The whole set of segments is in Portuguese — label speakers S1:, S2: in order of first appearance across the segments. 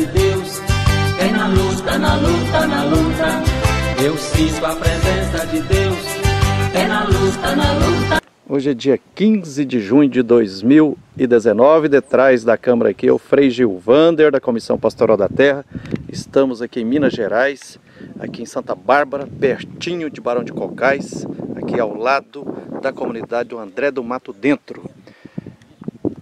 S1: de Deus. É na luta, na luta, na luta, eu sinto a presença de Deus. É na luta, na luta.
S2: Hoje é dia 15 de junho de 2019, detrás da câmara aqui é o Frei Gilvander, da Comissão Pastoral da Terra. Estamos aqui em Minas Gerais, aqui em Santa Bárbara, pertinho de Barão de Cocais, aqui ao lado da comunidade do André do Mato Dentro.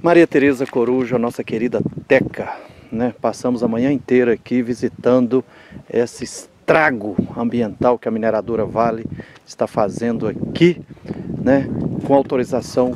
S2: Maria Tereza Coruja, nossa querida Teca, né? Passamos a manhã inteira aqui visitando esse estrago ambiental que a mineradora Vale está fazendo aqui, né? Com autorização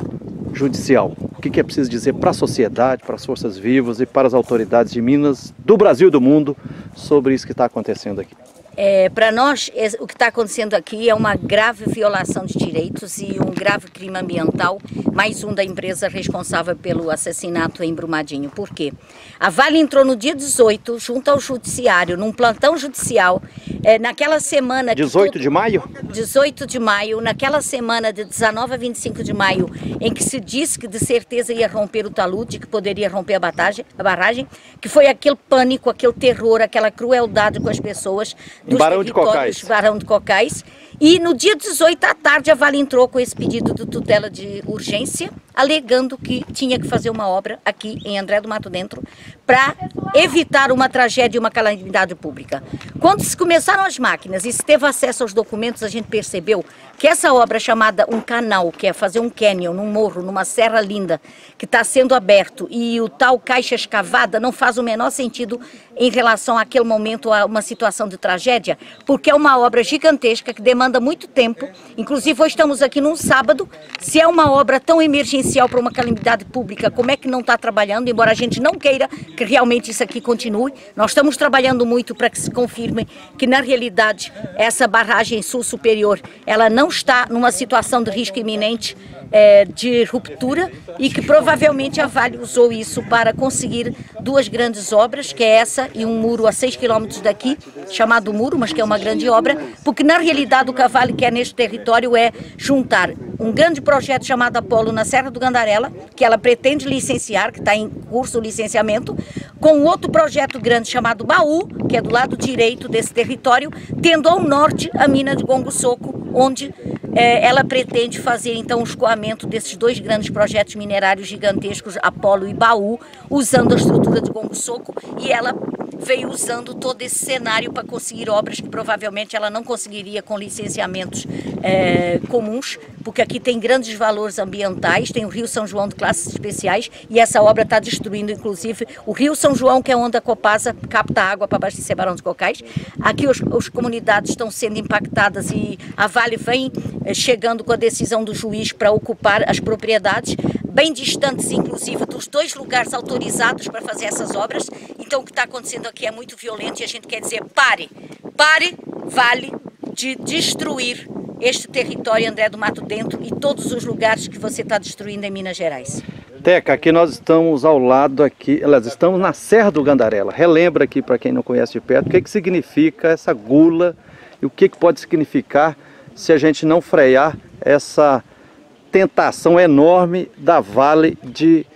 S2: judicial. O que é preciso dizer para a sociedade, para as forças vivas e para as autoridades de Minas, do Brasil e do mundo sobre isso que está acontecendo aqui?
S3: É, Para nós, o que está acontecendo aqui é uma grave violação de direitos e um grave crime ambiental, mais um da empresa responsável pelo assassinato em Brumadinho. Por quê? A Vale entrou no dia 18, junto ao Judiciário, num plantão judicial, é, naquela semana...
S2: 18 de maio?
S3: 18 de maio, naquela semana de 19 a 25 de maio, em que se disse que de certeza ia romper o talude, que poderia romper a, batagem, a barragem, que foi aquele pânico, aquele terror, aquela crueldade com as pessoas
S2: dos Barão de Cocais.
S3: Barão de Cocais. E no dia 18 à tarde a Vale entrou com esse pedido de tutela de urgência, alegando que tinha que fazer uma obra aqui em André do Mato Dentro para evitar uma tragédia e uma calamidade pública. Quando se começaram as máquinas e se teve acesso aos documentos, a gente percebeu que essa obra chamada um canal, que é fazer um canyon num morro, numa serra linda, que está sendo aberto, e o tal caixa escavada não faz o menor sentido em relação àquele momento a uma situação de tragédia, porque é uma obra gigantesca que demanda muito tempo. Inclusive, hoje estamos aqui num sábado. Se é uma obra tão emergencial para uma calamidade pública, como é que não está trabalhando? Embora a gente não queira que realmente isso aqui continue, nós estamos trabalhando muito para que se confirme que, na realidade, essa barragem sul superior, ela não está numa situação de risco iminente é, de ruptura e que provavelmente a Vale usou isso para conseguir duas grandes obras, que é essa e um muro a 6 quilômetros daqui, chamado Muro, mas que é uma grande obra, porque na realidade o que a Vale quer neste território é juntar um grande projeto chamado Apolo na Serra do Gandarela, que ela pretende licenciar, que está em curso o licenciamento, com outro projeto grande chamado Baú, que é do lado direito desse território, tendo ao norte a mina de Gongo Soco, onde é, ela pretende fazer então o escoamento desses dois grandes projetos minerários gigantescos, Apolo e Baú, usando a estrutura de Gongo Soco, e ela veio usando todo esse cenário para conseguir obras que provavelmente ela não conseguiria com licenciamentos é, comuns, porque aqui tem grandes valores ambientais, tem o Rio São João de classes especiais e essa obra está destruindo inclusive o Rio São João, que é onde a Copasa capta água para abastecer Barão de Cocais. Aqui os, as comunidades estão sendo impactadas e a Vale vem é, chegando com a decisão do juiz para ocupar as propriedades, bem distantes inclusive dos dois lugares autorizados para fazer essas obras. Então o que está acontecendo aqui é muito violento e a gente quer dizer pare, pare, vale de destruir este território André do Mato Dentro e todos os lugares que você está destruindo em Minas Gerais.
S2: Teca, aqui nós estamos ao lado aqui, elas estamos na Serra do Gandarela. Relembra aqui para quem não conhece de perto, o que, que significa essa gula e o que, que pode significar se a gente não frear essa tentação enorme da Vale de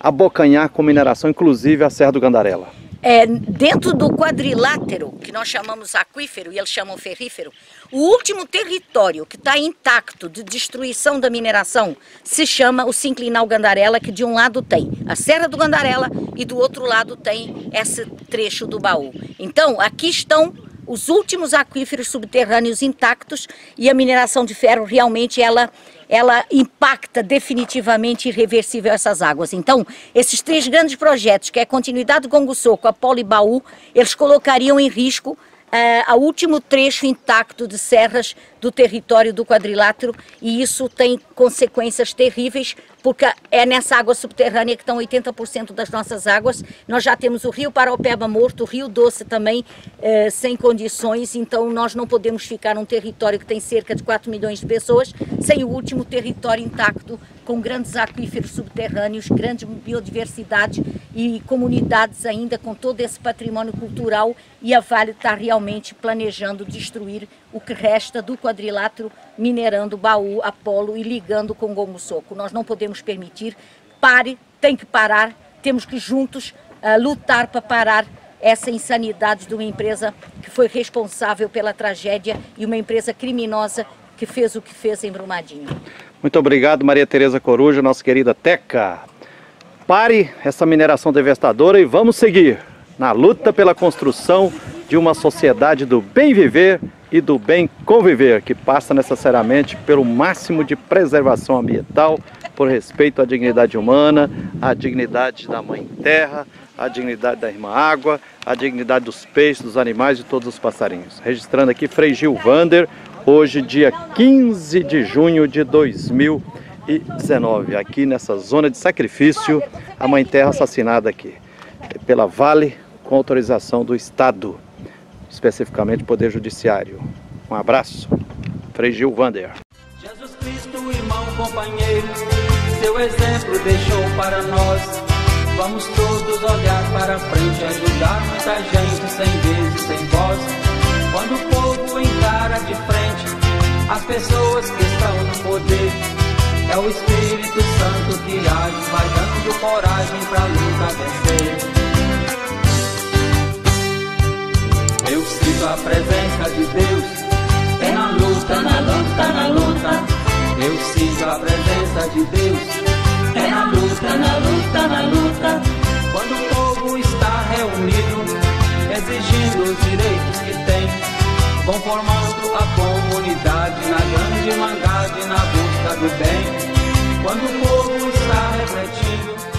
S2: abocanhar com mineração, inclusive a Serra do Gandarela.
S3: É, dentro do quadrilátero, que nós chamamos aquífero e eles chamam ferrífero, o último território que está intacto de destruição da mineração se chama o Sinclinal Gandarela, que de um lado tem a Serra do Gandarela e do outro lado tem esse trecho do baú. Então, aqui estão os últimos aquíferos subterrâneos intactos e a mineração de ferro realmente ela ela impacta definitivamente irreversível essas águas. Então, esses três grandes projetos, que é a continuidade do Gongo Soco, a Polibaú, eles colocariam em risco uh, ao último trecho intacto de serras do território do quadrilátero e isso tem consequências terríveis porque é nessa água subterrânea que estão 80% das nossas águas. Nós já temos o rio Paraupeba morto, o rio Doce também eh, sem condições, então nós não podemos ficar num território que tem cerca de 4 milhões de pessoas sem o último território intacto com grandes aquíferos subterrâneos, grande biodiversidade e comunidades ainda com todo esse patrimônio cultural e a Vale está realmente planejando destruir o que resta do quadrilátero minerando Baú, Apolo e ligando com Gomo Soco. Nós não podemos permitir, pare, tem que parar, temos que juntos uh, lutar para parar essa insanidade de uma empresa que foi responsável pela tragédia e uma empresa criminosa que fez o que fez em Brumadinho.
S2: Muito obrigado, Maria Tereza Coruja, nossa querida Teca. Pare essa mineração devastadora e vamos seguir na luta pela construção de uma sociedade do bem viver e do bem conviver, que passa necessariamente pelo máximo de preservação ambiental, por respeito à dignidade humana, à dignidade da Mãe Terra, à dignidade da Irmã Água, à dignidade dos peixes, dos animais e todos os passarinhos. Registrando aqui Frei Gil Vander, hoje dia 15 de junho de 2019, aqui nessa zona de sacrifício, a Mãe Terra assassinada aqui pela Vale com autorização do Estado, especificamente Poder Judiciário. Um abraço, Frei Gil Vander.
S1: Jesus Cristo, irmão, companheiro, seu exemplo deixou para nós. Vamos todos olhar para frente, ajudar muita gente sem vez e sem voz. Quando o povo encara é o Espírito Santo que age, vai dando coragem pra luta vencer. Eu sinto a presença de Deus, é na luta, na luta, na luta. Eu sinto a presença de Deus, é na luta, na luta, na luta. Quando o povo está reunido, exigindo os direitos que tem, vão formando a comunidade na grande mangade na busca do bem. Quando o povo está refletindo